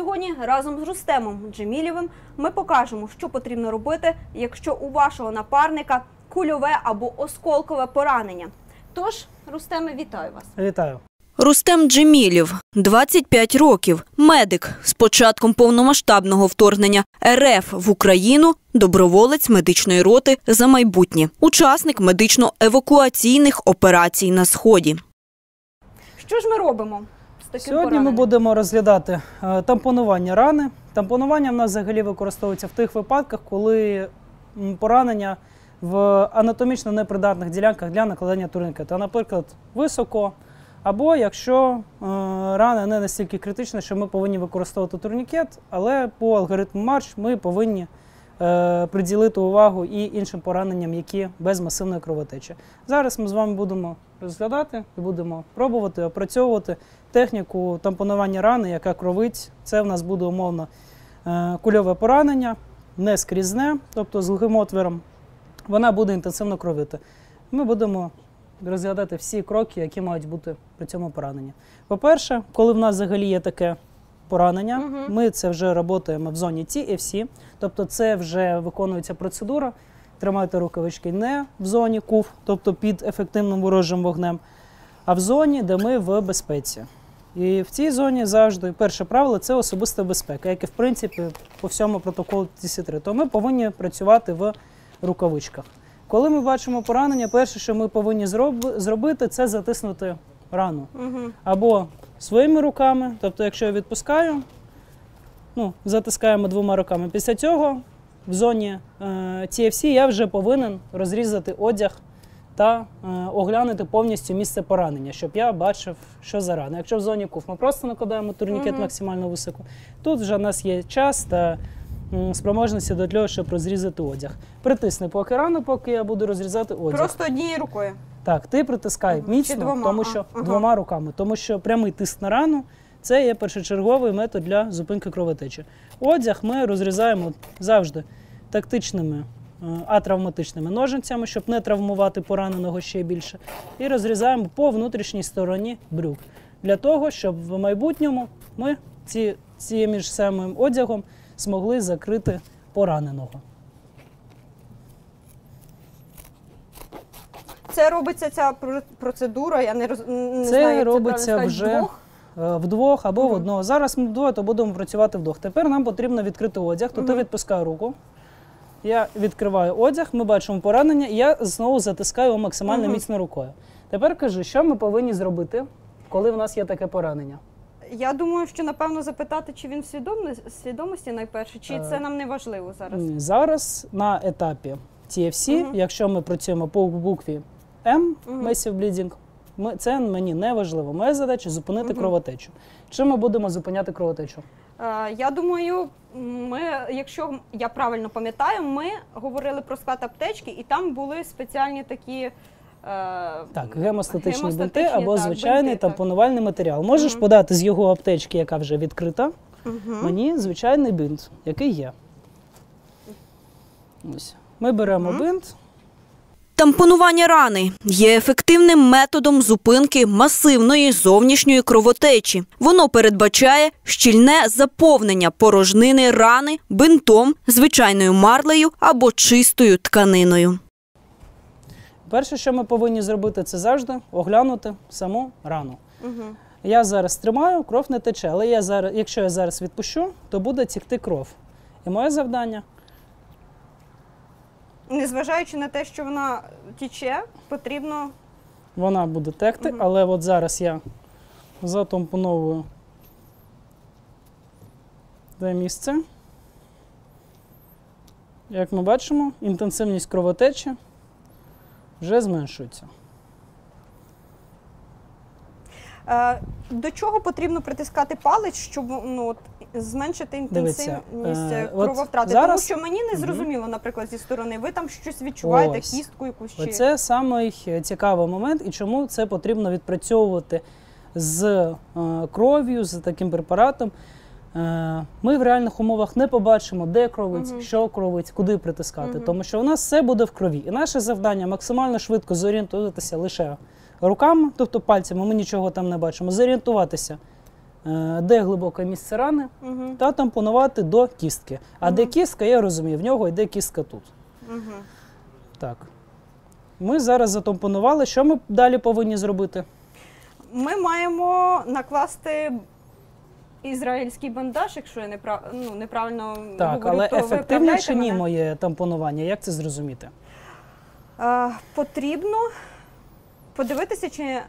сьогодні разом з Рустемом Джемілєвим ми покажемо, що потрібно робити, якщо у вашого напарника кульове або осколкове поранення. Тож, Рустеме, вітаю вас. Вітаю. Рустем Джемілів, 25 років, медик. З початком повномасштабного вторгнення РФ в Україну доброволець медичної роти за майбутнє, учасник медично-евакуаційних операцій на сході. Що ж ми робимо таким Сьогодні ми будемо розглядати е, тампонування рани. Тампонування в нас взагалі використовується в тих випадках, коли поранення в анатомічно непридатних ділянках для накладення турнікета. Наприклад, високо, або якщо е, рана не настільки критична, що ми повинні використовувати турнікет, але по алгоритму марш ми повинні приділити увагу і іншим пораненням, які без масивної кровотечі. Зараз ми з вами будемо розглядати і будемо пробувати опрацьовувати техніку тампонування рани, яка кровить. Це в нас буде умовно е, кульове поранення, не скрізне, тобто з глухим отвіром. Вона буде інтенсивно кровити. Ми будемо розглядати всі кроки, які мають бути при цьому пораненні. По-перше, коли в нас взагалі є таке поранення, Мгм. ми це вже працюємо в зоні TFC, тобто це вже виконується процедура. Тримайте рукавички не в зоні КУФ, тобто під ефективним ворожим вогнем, а в зоні, де ми в безпеці. І в цій зоні завжди перше правило це особиста безпека, як і в принципі по всьому протоколу 53. То ми повинні працювати в рукавичках. Коли ми бачимо поранення, перше, що ми повинні зроб- зробити, це затиснути рану Мгм. або своїми руками, тобто, якщо я відпускаю, ну, затискаємо двома руками. Після цього в зоні е, TFC я вже повинен розрізати одяг та е, оглянути повністю місце поранення, щоб я бачив, що за рана. Якщо в зоні КУФ ми просто накладаємо турнікет Мгм. максимально високо, тут вже в нас є час та спроможності до того, щоб розрізати одяг. Притисни поки рану, поки я буду розрізати одяг. Просто однією рукою. Так, ти притискай міцно, двома? тому що ага. двома руками, тому що прямий тиск на рану це є першочерговий метод для зупинки кровотечі. Одяг ми розрізаємо завжди тактичними е, атравматичними ножицями, щоб не травмувати пораненого ще більше, і розрізаємо по внутрішній стороні брюк для того, щоб в майбутньому ми ці, цим між самим одягом змогли закрити пораненого. Це робиться ця процедура, я не, роз... не Це знаю, як робиться це вже вдвох. Е, Вдвох або в одного. Зараз ми вдвоє, то будемо працювати вдвох. Тепер нам потрібно відкрити одяг. То ти Мгм. відпускай руку. Я відкриваю одяг, ми бачимо поранення, і я знову затискаю його максимально Мгм. міцно рукою. Тепер кажи, що ми повинні зробити, коли в нас є таке поранення? Я думаю, що напевно запитати, чи він в свідомості, найперше, чи Е, це нам не важливо зараз. Зараз на етапі TFC, Мгм. якщо ми працюємо по букві М. Massive Bleeding, ми, це мені не важливо. Моя задача зупинити кровотечу. Чим ми будемо зупиняти кровотечу? Е, Я думаю, ми, якщо я правильно пам'ятаю, ми говорили про склад аптечки, і там були спеціальні такі. е, Так, гемостатичні бинти або так, звичайний бинти, так. тампонувальний матеріал. Можеш Мгм. подати з його аптечки, яка вже відкрита, Мгм. мені звичайний бинт, який є. Ось. Ми беремо Мгм. бинт. Тампонування рани є ефективним методом зупинки масивної зовнішньої кровотечі. Воно передбачає щільне заповнення порожнини рани бинтом, звичайною марлею або чистою тканиною. Перше, що ми повинні зробити, це завжди оглянути саму рану. Я зараз тримаю, кров не тече, але я зараз, якщо я зараз відпущу, то буде тікти кров. І моє завдання Незважаючи на те, що вона тіче, потрібно. вона буде текти, Мгм. але от зараз я затампоновую те місце. Як ми бачимо, інтенсивність кровотечі вже зменшується. Е, До чого потрібно притискати палець, щоб ну, от, зменшити інтенсивність е, е, крововтрати? зараз- Тому що мені не зрозуміло, наприклад, зі сторони. Ви там щось відчуваєте, Ось. кістку якусь чи Оце самий цікавий момент, і чому це потрібно відпрацьовувати з е, кров'ю, з таким препаратом. Ми в реальних умовах не побачимо, де кровить, Мгм. що кровить, куди притискати, Мгм. тому що у нас все буде в крові. І наше завдання максимально швидко зорієнтуватися лише руками, тобто пальцями, ми нічого там не бачимо, зорієнтуватися де глибоке місце рани, Угу. та тампонувати до кістки. А де кістка, я розумію, в нього йде кістка тут. Угу. Так. Ми зараз затампонували. Що ми далі повинні зробити? Ми маємо накласти ізраїльський бандаж, якщо я неправ... ну, неправильно Так, говорю, але то ефективне чи ні мене. моє тампонування? Як це зрозуміти? Е, потрібно подивитися, чи е,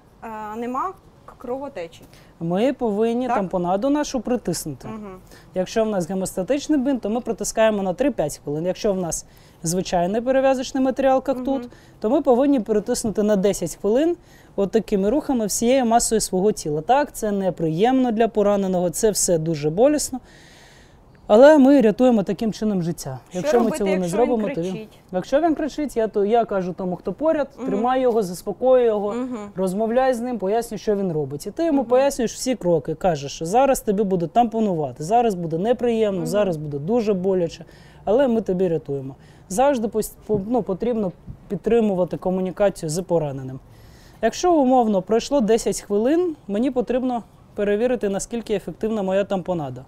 нема кровотечі. Ми повинні Так. тампонаду нашу притиснути. Угу. Якщо в нас гемостатичний бинт, то ми притискаємо на 3-5 хвилин. Якщо в нас звичайний перев'язочний матеріал, як тут, то ми повинні притиснути на 10 хвилин от такими рухами всією масою свого тіла. Так, це неприємно для пораненого, це все дуже болісно. Але ми рятуємо таким чином життя. Що якщо ми робити, цього не зробимо, він то він. Якщо він кричить, я то я кажу тому, хто поряд, Мгм. тримай його, заспокоюй його, Угу. розмовляй з ним, пояснюй, що він робить. І ти йому Мгм. пояснюєш всі кроки. Кажеш, що зараз тобі буде тампонувати, зараз буде неприємно, зараз буде дуже боляче, але ми тобі рятуємо. Завжди ну, потрібно підтримувати комунікацію з пораненим. Якщо умовно пройшло 10 хвилин, мені потрібно перевірити, наскільки ефективна моя тампонада.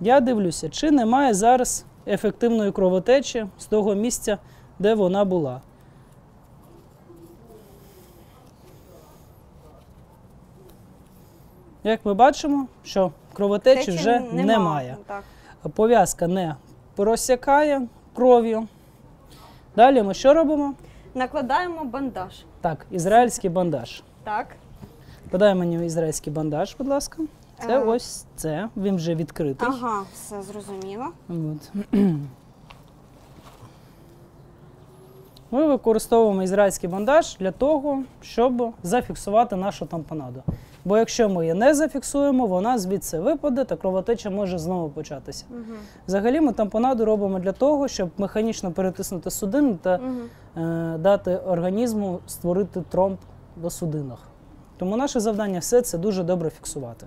Я дивлюся, чи немає зараз ефективної кровотечі з того місця, де вона була. Як ми бачимо, що кровотечі Течі вже нема. немає. Так. Пов'язка не просякає кров'ю. Далі ми що робимо? Накладаємо бандаж. Так, ізраїльський бандаж. Так. Подай мені ізраїльський бандаж, будь ласка. Це Е. ось це. Він вже відкритий. Ага, все зрозуміло. От. Ми використовуємо ізраїльський бандаж для того, щоб зафіксувати нашу тампонаду. Бо якщо ми її не зафіксуємо, вона звідси випаде та кровотеча може знову початися. Угу. Взагалі ми тампонаду робимо для того, щоб механічно перетиснути судини та Угу. е, дати організму створити тромб до судинах. Тому наше завдання все це дуже добре фіксувати.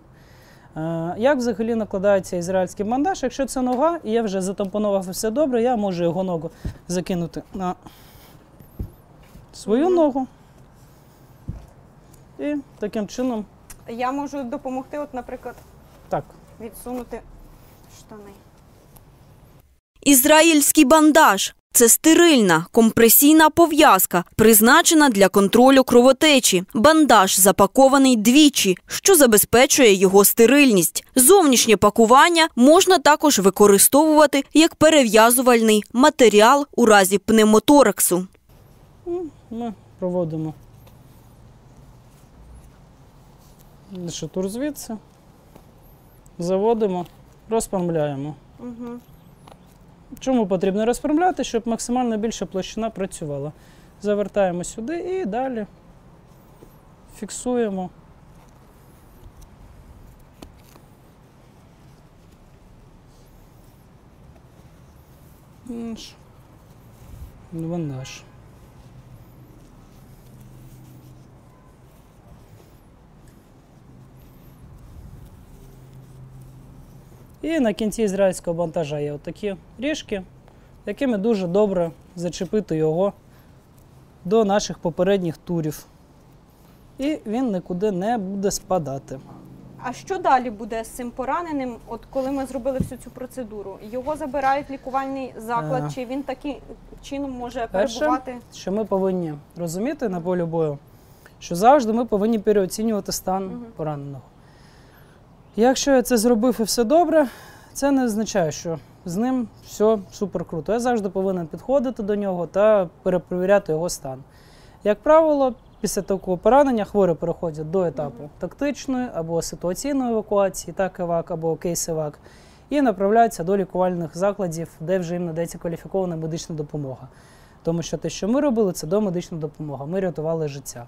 Е, як взагалі накладається ізраїльський бандаж? Якщо це нога, і я вже затампонував все добре, я можу його ногу закинути на свою ногу. І таким чином, Я можу допомогти, от, наприклад, так, відсунути штани. Ізраїльський бандаж це стерильна компресійна пов'язка, призначена для контролю кровотечі. Бандаж запакований двічі, що забезпечує його стерильність. Зовнішнє пакування можна також використовувати як перев'язувальний матеріал у разі пневмотораксу. ми проводимо шатур звідси, заводимо, розпрямляємо. Угу. Чому потрібно розпрямляти, щоб максимально більша площина працювала. Завертаємо сюди і далі фіксуємо. Наш І на кінці ізраїльського бантажа є отакі ріжки, якими дуже добре зачепити його до наших попередніх турів. І він нікуди не буде спадати. А що далі буде з цим пораненим, от коли ми зробили всю цю процедуру? Його забирають в лікувальний заклад, Е. чи він таким чином може Перше, перебувати? Що ми повинні розуміти на полі бою, що завжди ми повинні переоцінювати стан пораненого. Якщо я це зробив і все добре, це не означає, що з ним все супер круто. Я завжди повинен підходити до нього та перепровіряти його стан. Як правило, після такого поранення хворі переходять до етапу тактичної або ситуаційної евакуації, так евак або кейс-евак, і направляються до лікувальних закладів, де вже їм надається кваліфікована медична допомога. Тому що те, що ми робили, це домедична допомога. Ми рятували життя.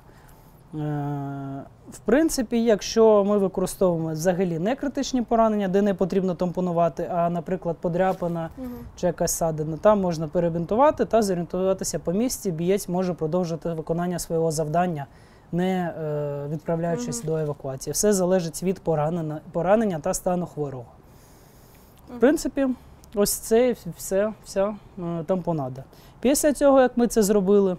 Е, В принципі, якщо ми використовуємо взагалі не критичні поранення, де не потрібно тампонувати, а, наприклад, подряпана Угу. чи якась садина, там можна перебінтувати та зорієнтуватися по місці. Бієць може продовжити виконання свого завдання, не е, відправляючись Мгм. до евакуації. Все залежить від поранення, поранення та стану хворого. В принципі, ось це і все, вся е, тампонада. Після цього, як ми це зробили,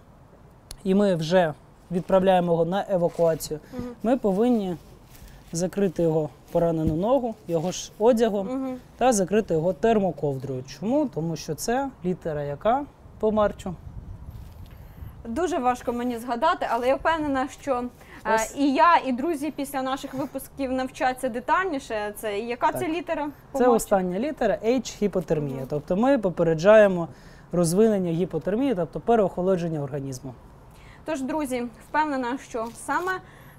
і ми вже відправляємо його на евакуацію, Угу. ми повинні закрити його поранену ногу, його ж одягом Угу. та закрити його термоковдрою. Чому? Тому що це літера яка по марчу. Дуже важко мені згадати, але я впевнена, що е, Ось. і я, і друзі після наших випусків навчаться детальніше. Це яка це літера? по Це остання літера H гіпотермія. Тобто ми попереджаємо розвинення гіпотермії, тобто переохолодження організму. Тож, друзі, впевнена, що саме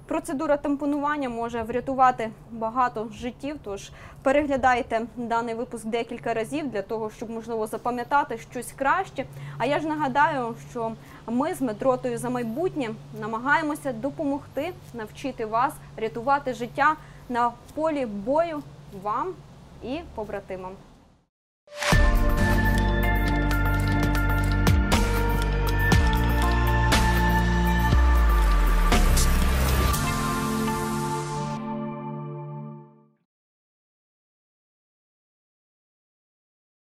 процедура тампонування може врятувати багато життів. Тож переглядайте даний випуск декілька разів для того, щоб можливо запам'ятати щось краще. А я ж нагадаю, що ми з метротою за майбутнє намагаємося допомогти навчити вас рятувати життя на полі бою вам і побратимам.